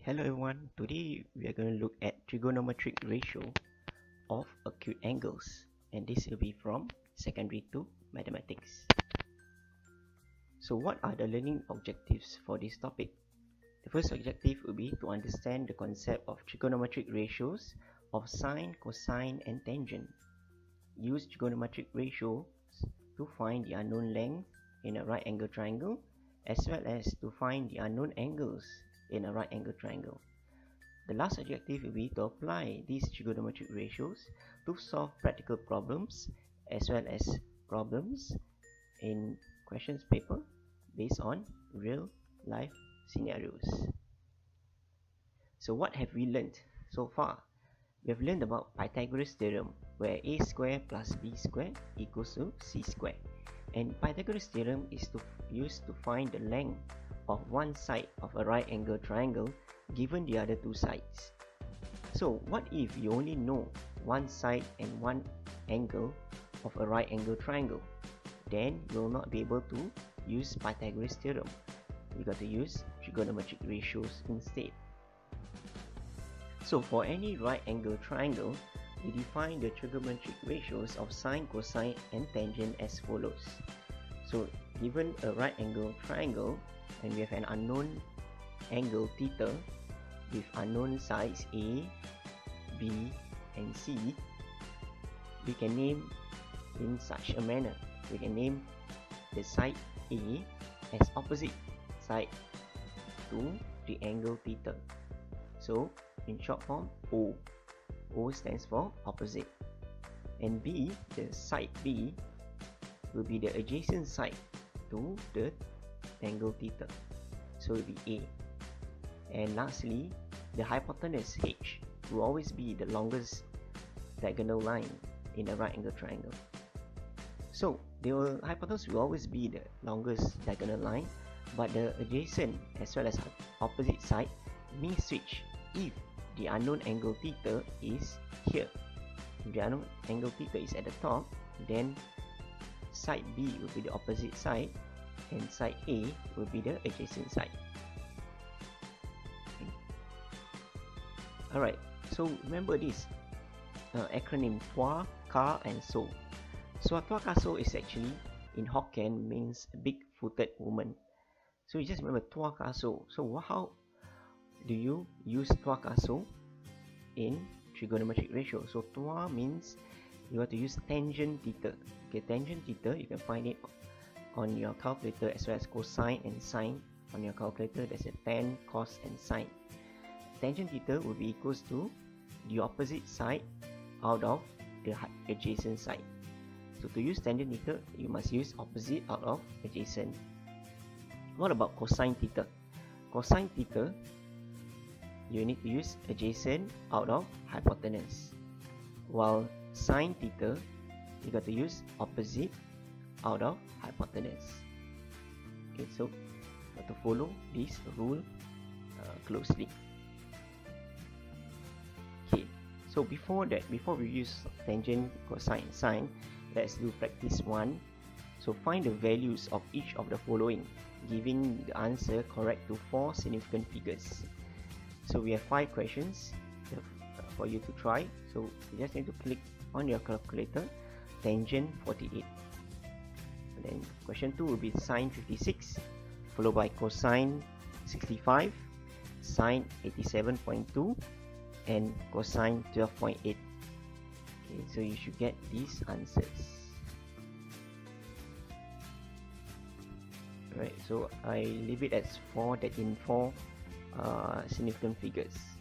Hello everyone. Today we are going to look at trigonometric ratio of acute angles and this will be from secondary two mathematics. So what are the learning objectives for this topic? The first objective will be to understand the concept of trigonometric ratios of sine, cosine and tangent. Use trigonometric ratios to find the unknown length in a right angle triangle as well as to find the unknown angles in a right angle triangle. The last objective will be to apply these trigonometric ratios to solve practical problems as well as problems in questions paper based on real life scenarios. So what have we learned so far? We have learned about Pythagoras theorem where a square plus b square equals to c square. And Pythagoras theorem is to used to find the length of one side of a right angle triangle given the other two sides. So what if you only know one side and one angle of a right angle triangle? Then you will not be able to use Pythagoras theorem. You got to use trigonometric ratios instead. So for any right angle triangle, we define the trigonometric ratios of sine, cosine and tangent as follows. So given a right angle triangle and we have an unknown angle theta with unknown sides A, B and C, we can name in such a manner. We can name the side A as opposite side to the angle theta. So in short form O. O stands for opposite. And B, the side B will be the adjacent side to the angle theta. So it will be A. And lastly, the hypotenuse H will always be the longest diagonal line in a right angle triangle. So the hypotenuse will always be the longest diagonal line, but the adjacent as well as opposite side may switch if the unknown angle theta is here. If the unknown angle theta is at the top, then side B will be the opposite side and side A will be the adjacent side. Alright, so remember this uh, acronym TUA, KA and SO. So TUA, KA, SO is actually in Hokkien means big-footed woman. So you just remember TUA, KA, SO. So how do you use TUA, KA, SO in trigonometric ratio? So TUA means you have to use tangent theta. Okay, tangent theta, you can find it on your calculator as well as cosine and sine on your calculator. There's a tan, cos and sine. Tangent theta will be equals to the opposite side out of the adjacent side. So to use tangent theta, you must use opposite out of adjacent. What about cosine theta? Cosine theta, you need to use adjacent out of hypotenuse. While sine theta, you got to use opposite out of hypotenuse. Okay, so have to follow this rule uh, closely. Okay, so before that, before we use tangent, cosine, sine, let's do practice one. So find the values of each of the following, giving the answer correct to four significant figures. So we have five questions for you to try. So you just need to click on your calculator tangent 48 and then question 2 will be sine 56 followed by cosine 65 sine 87.2 and cosine 12.8 okay so you should get these answers. Right so I leave it as 4 that in 4 uh, significant figures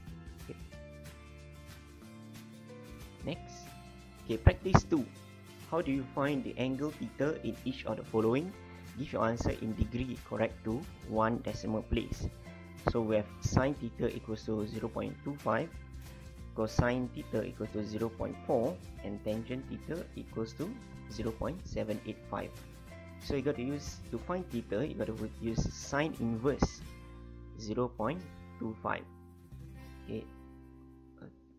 next Okay, practice 2. How do you find the angle theta in each of the following? Give your answer in degree correct to one decimal place. So we have sine theta equals to 0.25, cosine theta equals to 0.4, and tangent theta equals to 0.785. So you got to use, to find theta, you got to use sine inverse 0.25. Okay,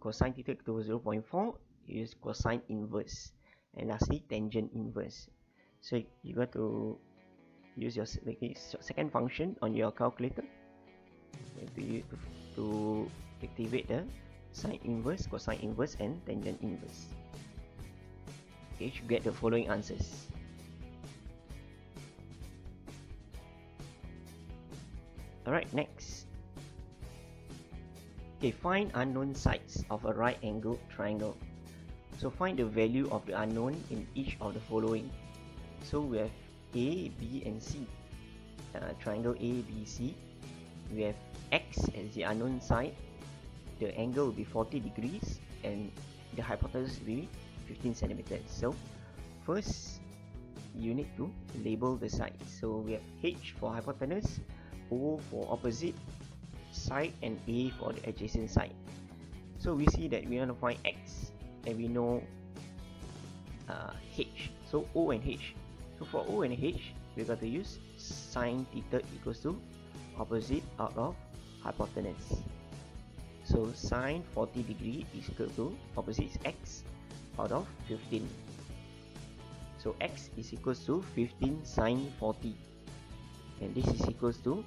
cosine theta equals to 0.4, use cosine inverse and lastly tangent inverse so you got to use your second function on your calculator to, to, activate the sine inverse, cosine inverse and tangent inverse. Okay, you get the following answers. Alright, next. Okay, find unknown sides of a right angled triangle. So find the value of the unknown in each of the following. So we have A, B and C. Uh, triangle ABC. We have X as the unknown side. The angle will be 40 degrees and the hypotenuse will be 15 centimeters. So first you need to label the sides. So we have H for hypotenuse, O for opposite side and A for the adjacent side. So we see that we want to find X and we know uh, H. So O and H. So for O and H, we got to use sine theta equals to opposite out of hypotenuse. So sine 40 degree is equal to opposite is x out of 15. So x is equals to 15 sine 40 and this is equals to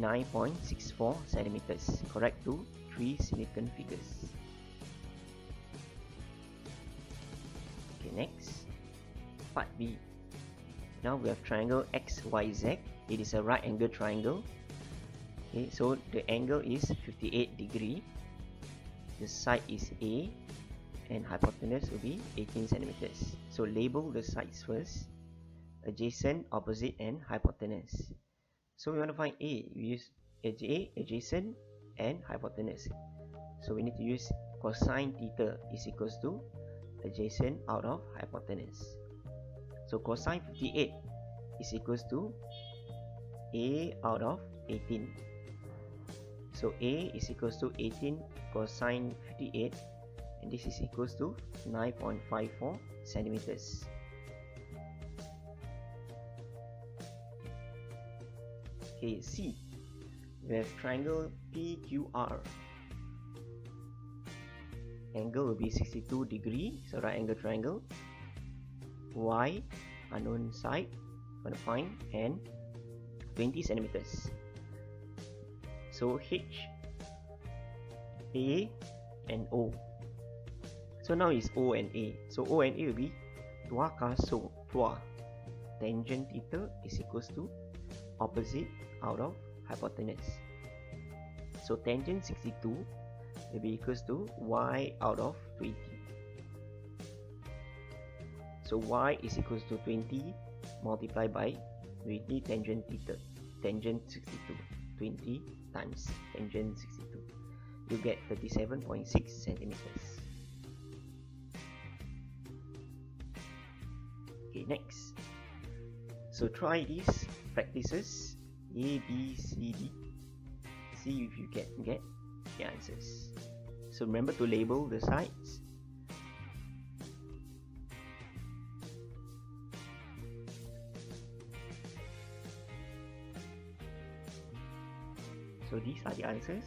9.64 centimeters. Correct to three significant figures. Okay next. Part B. Now we have triangle XYZ it is a right angle triangle. Okay so the angle is 58 degree. The side is A and hypotenuse will be 18 centimeters. So label the sides first. Adjacent opposite and hypotenuse so we want to find A we use A adjacent and hypotenuse so we need to use cosine theta is equals to adjacent out of hypotenuse so cosine 58 is equals to A out of 18. So A is equals to 18 cosine 58 and this is equals to 9.54 centimeters. Okay, C. We have triangle PQR. Angle will be 62 degree, so right angle triangle. Y unknown side to find and 20 centimeters so H A and O so now is O and A so O and A will be tua kaso tua tangent theta is equals to opposite out of hypotenuse so tangent 62 will be equals to y out of 20 so y is equals to 20 multiplied by 20 tangent theta. Tangent 62. 20 times tangent 62. You get 37.6 centimeters. Okay, next. So try these practices A, B, C, D. See if you get get the answers. So remember to label the sides So these are the answers.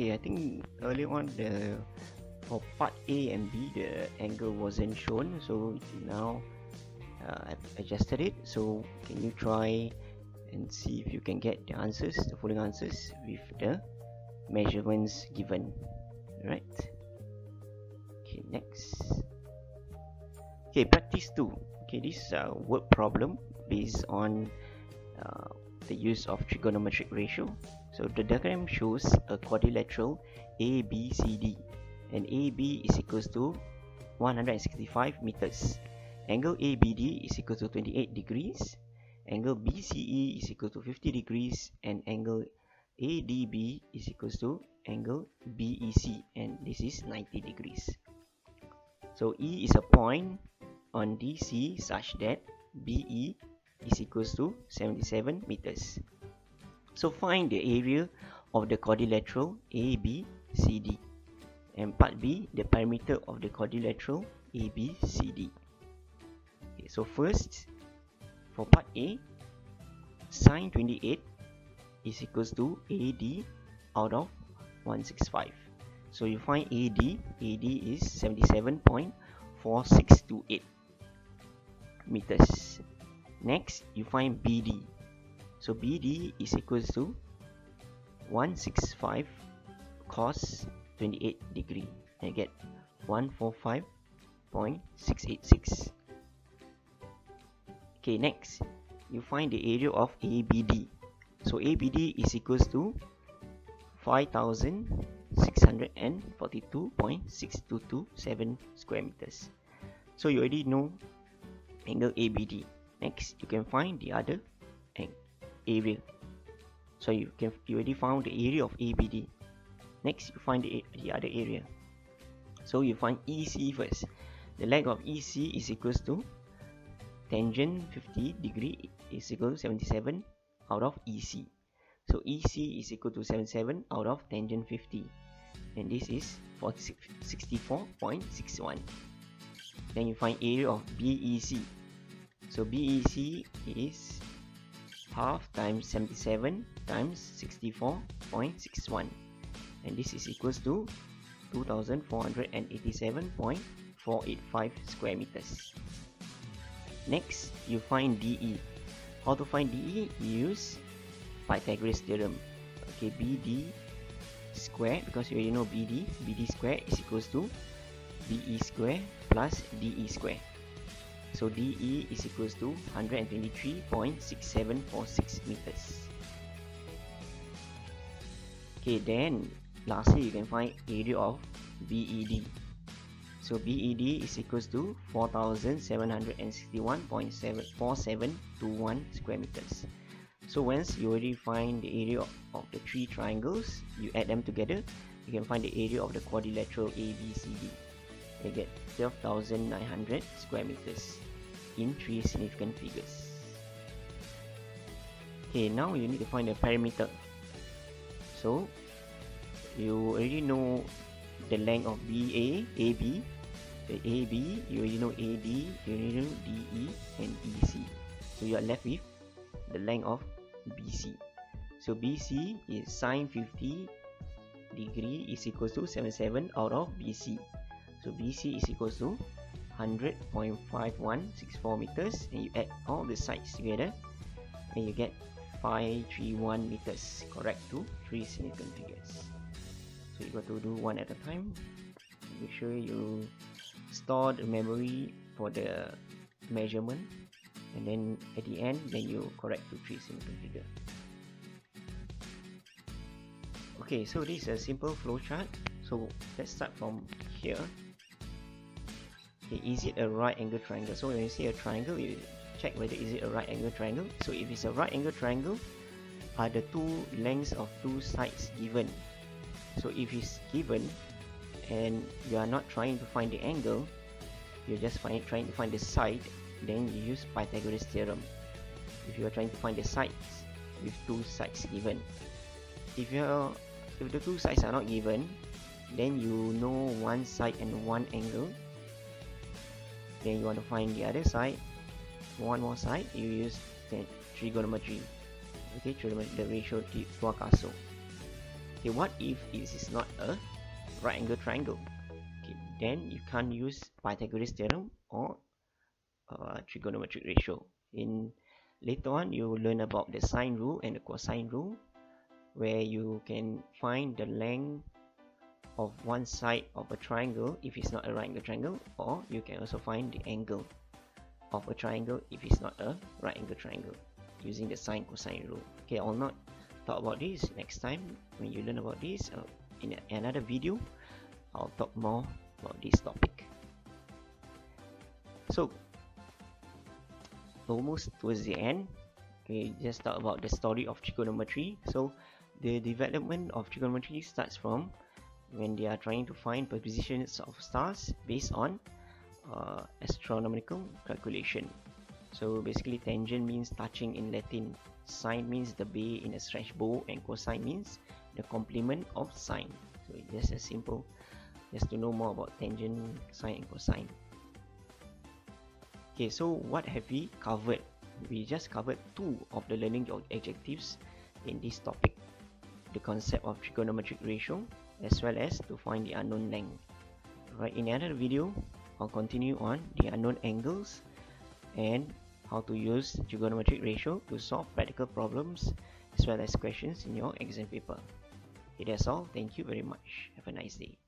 Okay, I think earlier on the for part A and B the angle wasn't shown. So now uh, I've adjusted it. So can you try and see if you can get the answers the following answers with the measurements given. Right okay next. Okay practice 2 okay this is a word problem based on uh, the use of trigonometric ratio. So the diagram shows a quadrilateral ABCD and AB is equals to 165 meters. Angle ABD is equal to 28 degrees. Angle BCE is equal to 50 degrees. And angle ADB is equals to angle BEC and this is 90 degrees. So E is a point on DC such that BE is equals to 77 meters. So find the area of the quadrilateral ABCD and part B the perimeter of the quadrilateral ABCD. Okay, so first for part A sine 28 is equals to AD out of 165 so you find AD AD is 77.4628 meters next you find BD so BD is equals to 165 cos 28 degree. And get 145.686 okay next you find the area of ABD so ABD is equals to 5642.6227 square meters. So you already know angle ABD next you can find the other area so you can you already found the area of ABD next you find the, the other area. So you find EC first. The length of EC is equals to tangent 50 degree is equal to 77 out of EC so EC is equal to 77 out of tangent 50 and this is 64.61 then you find area of BEC so BEC is half times 77 times 64.61 and this is equals to 2487.485 square meters. Next you find DE how to find DE use Pythagoras theorem. Okay BD square because you already know BD BD square is equals to BE square plus DE square so DE is equals to 123.6746 meters. Okay then lastly you can find area of BED so BED is equals to 4761.4721 square meters. So once you already find the area of the three triangles you add them together you can find the area of the quadrilateral ABCD you get 12,900 square meters in three significant figures okay now you need to find the perimeter so you already know the length of BA, AB, the AB, you already know AD, you already know DE and EC. So you are left with the length of BC. So BC is sine 50 degree is equals to 77 out of BC. So BC is equals to 100.5164 meters and you add all the sides together and you get 531 meters correct to three significant figures. So you got to do one at a time. Make sure you store the memory for the measurement and then at the end then you correct to three significant figure. Okay so this is a simple flowchart. So let's start from here okay is it a right angle triangle? So when you see a triangle you check whether is it a right angle triangle. So if it's a right angle triangle are the two lengths of two sides given? So if it's given and you are not trying to find the angle you're just find, trying to find the side then you use Pythagoras theorem. If you are trying to find the sides with two sides given. If you're if the two sides are not given then you know one side and one angle then you want to find the other side. One more side you use the trigonometry. Okay trigonometry the ratio to Tuakaso okay what if this is not a right angle triangle? Okay then you can't use Pythagoras theorem or uh, trigonometric ratio. In later on you will learn about the sine rule and the cosine rule where you can find the length of one side of a triangle if it's not a right angle triangle or you can also find the angle of a triangle if it's not a right angle triangle using the sine cosine rule. Okay i'll not talk about this next time. When you learn about this uh, in another video i'll talk more about this topic. So almost towards the end we just talk about the story of trigonometry. So the development of trigonometry starts from when they are trying to find positions of stars based on uh, astronomical calculation. So basically tangent means touching in Latin. Sine means the bay in a stretch bow and cosine means the complement of sine. So it's just as simple just to know more about tangent sine and cosine. Okay so what have we covered? We just covered two of the learning objectives in this topic. The concept of trigonometric ratio as well as to find the unknown length. Right, in another video, I'll continue on the unknown angles and how to use trigonometric ratio to solve practical problems as well as questions in your exam paper. Okay, that's all. Thank you very much. Have a nice day.